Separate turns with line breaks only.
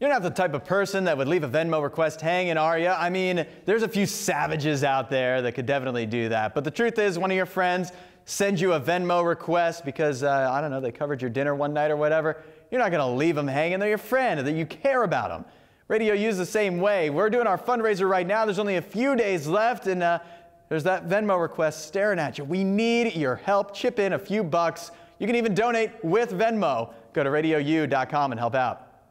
You're not the type of person that would leave a Venmo request hanging, are you? I mean, there's a few savages out there that could definitely do that. But the truth is, one of your friends sends you a Venmo request because, uh, I don't know, they covered your dinner one night or whatever. You're not going to leave them hanging. They're your friend, that you care about them. Radio U's the same way. We're doing our fundraiser right now. There's only a few days left, and uh, there's that Venmo request staring at you. We need your help. Chip in a few bucks. You can even donate with Venmo. Go to radiou.com and help out.